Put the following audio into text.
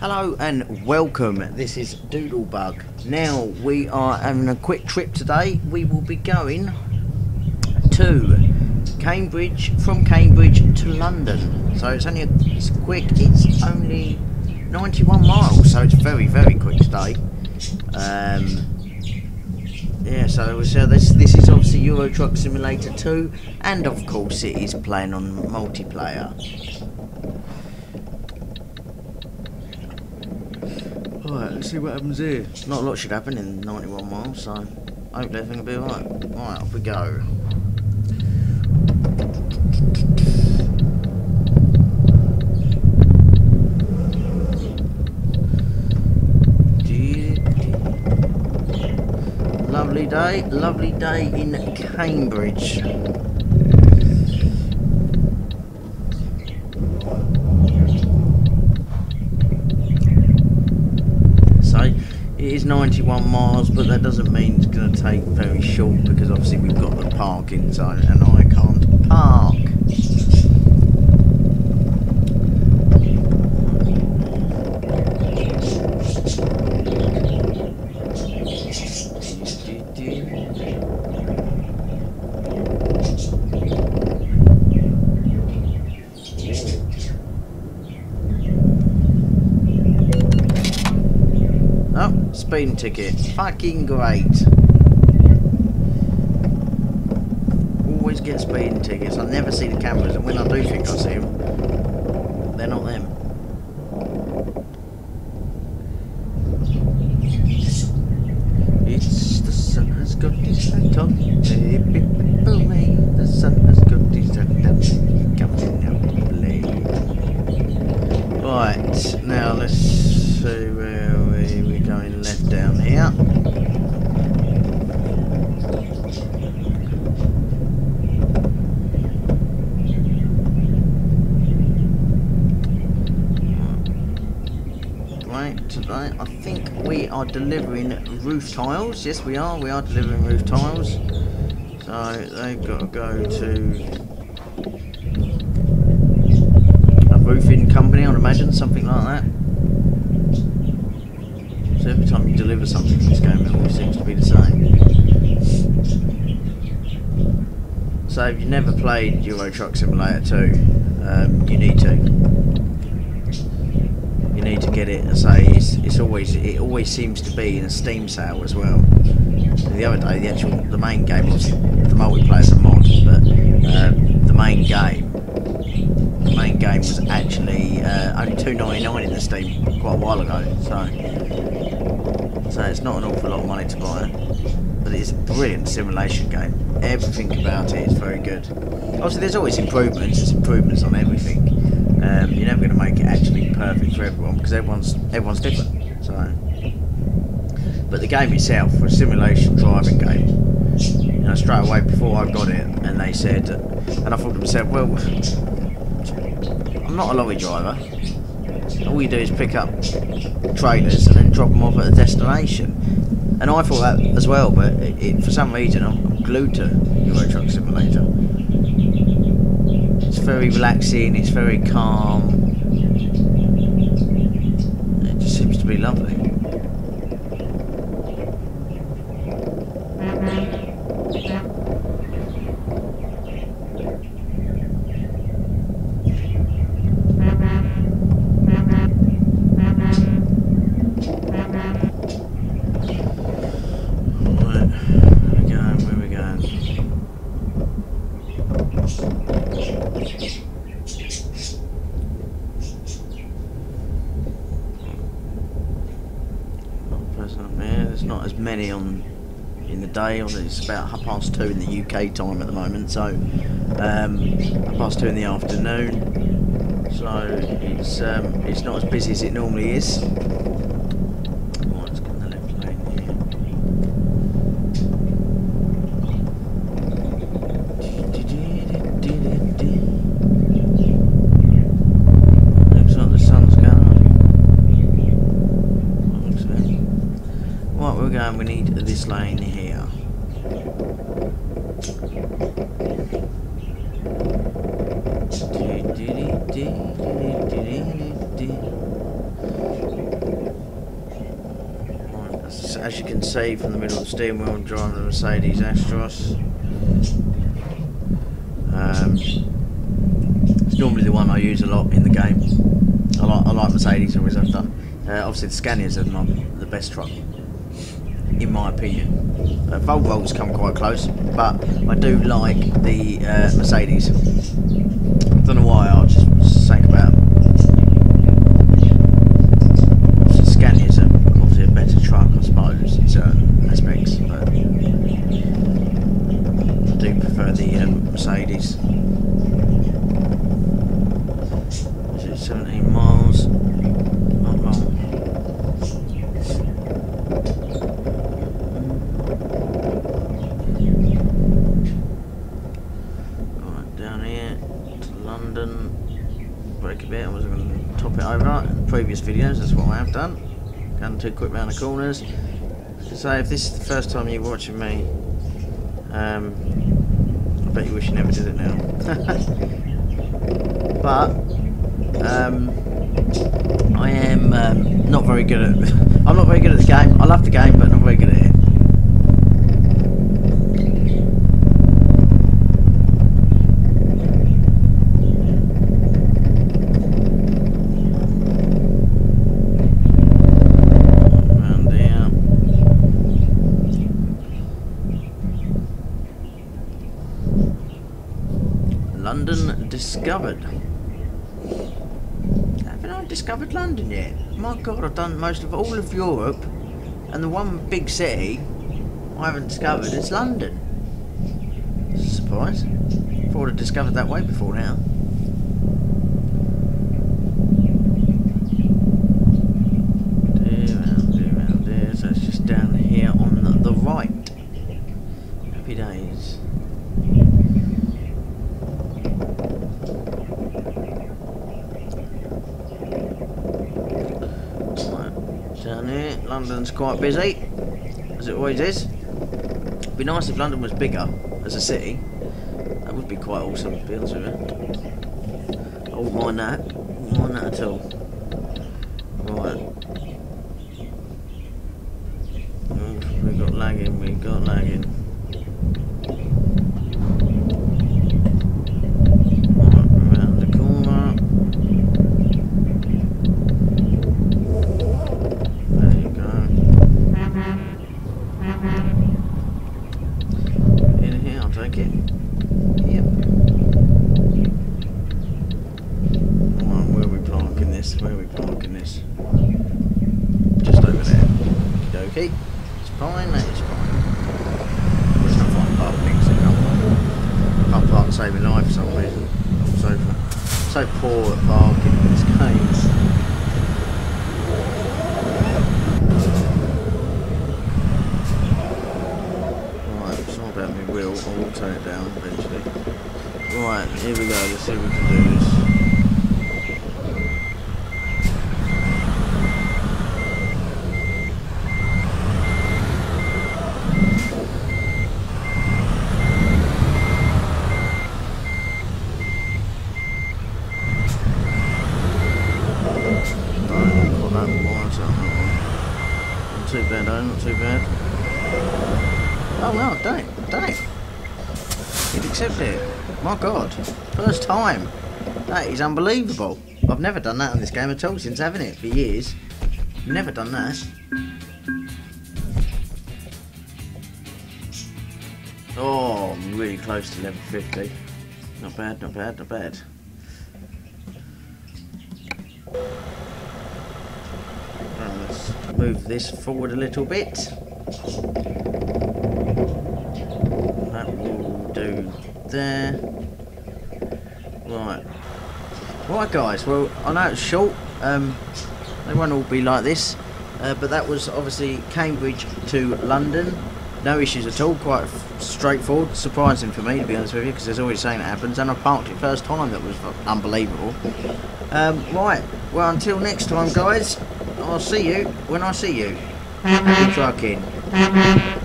Hello and welcome. This is Doodlebug. Now we are having a quick trip today. We will be going to Cambridge from Cambridge to London. So it's only a, it's quick. It's only 91 miles, so it's very very quick today. Um, yeah, so so this this is obviously Euro Truck Simulator 2, and of course it is playing on multiplayer. Alright, let's see what happens here. Not a lot should happen in 91 miles, so hopefully everything will be alright. Alright, off we go. Lovely day, lovely day in Cambridge. So it is 91 miles, but that doesn't mean it's going to take very short because obviously we've got the park inside and I can't park. Oh, speeding ticket. Fucking great. Always get speeding tickets. I never see the cameras, and when I do think I see them, they're not them. It's the sun has got his light on. Baby, people me. The sun has got his light on. Coming out to play. Right, now let's see where we, we're going left down here. Right, today I think we are delivering roof tiles. Yes, we are. We are delivering roof tiles. So they've got to go to a roofing company, I'd imagine, something like that. So every time you deliver something in this game, it always seems to be the same. So if you've never played Euro Truck Simulator 2, um, you need to. You need to get it. I say it's, it's always it always seems to be in a Steam sale as well. The other day, the actual the main game, obviously the multiplayer's a mod, but um, the main game the main game was actually uh, only two ninety nine in the Steam quite a while ago. So, so it's not an awful lot of money to buy but it's a brilliant simulation game. Everything about it is very good. Obviously, there's always improvements. There's improvements on everything. Um, you're never going to make it actually perfect for everyone because everyone's everyone's different. So, but the game itself, for a simulation driving game, you know, straight away before I got it, and they said, and I thought to myself, well. I'm not a lorry driver. All you do is pick up trailers and then drop them off at a destination. And I thought that as well, but it, it, for some reason I'm glued to Euro Truck Simulator. It's very relaxing, it's very calm. It just seems to be lovely. Right, where we going, where we going? Not present up there. There's not as many on in the day. It's about half past two in the UK time at the moment, so um, half past two in the afternoon. So it's um, it's not as busy as it normally is. As you can see from the middle of the steering wheel I'm driving the Mercedes Actros. Um, it's normally the one I use a lot in the game. I like, I like Mercedes, always have done. Uh, obviously the Scania's are not the best truck in my opinion. Uh, Volvo's come quite close, but I do like the uh, Mercedes. don't know why, I'll just think about it. Scanias are obviously a better truck, I suppose, in certain aspects, but I do prefer the um, Mercedes. Is it 17 miles? Not long. Right, down here to London. Break a bit, I was going to top it over. In previous videos, that's what I have done. Going too quick round the corners. So if this is the first time you're watching me, um, I bet you wish you never did it now. but um, I am um, not very good at. I'm not very good at the game. I love the game, but not very good at it. Round here. London discovered. Haven't I discovered London yet? My God, I've done most of all of Europe, and the one big city I haven't discovered is London. Surprise! Thought I'd discovered that way before now. There, round there, round there. So it's just down here on the, the right. Happy days. Right, down here, London's quite busy, as it always is. It'd Be nice if London was bigger as a city. That would be quite awesome, to be honest with you. I wouldn't mind that. Wouldn't mind that at all. Right. Mm, We got lagging, we've got lagging. Right, around the corner. There you go. In here, I'll take it. Yep. Right, where are we parking this? Where are we parking this? Just over there. Okie It's fine, is fine. It's not fine parking, so I can't park to save my life for some reason. I'm so, so poor at parking in this game. Right, it's not about my wheel, I will turn it down eventually. Right, here we go, let's see if we can do this. Right, got that wires up that one. Not too bad, though, not too bad. Oh well, done it, done it. He'd accept it. My god, first time. That is unbelievable. I've never done that in this game at all since having it for years. Never done that. Oh, I'm really close to level 50. Not bad, not bad, not bad. Right, let's move this forward a little bit. That will do there. Right. Right guys, well I know it's short, um, they won't all be like this, uh, but that was obviously Cambridge to London. No issues at all, quite straightforward, surprising for me to be honest with you, because there's always saying it happens, and I parked it first time, that was unbelievable. Um, right, well until next time guys, I'll see you when I see you. Happy trucking.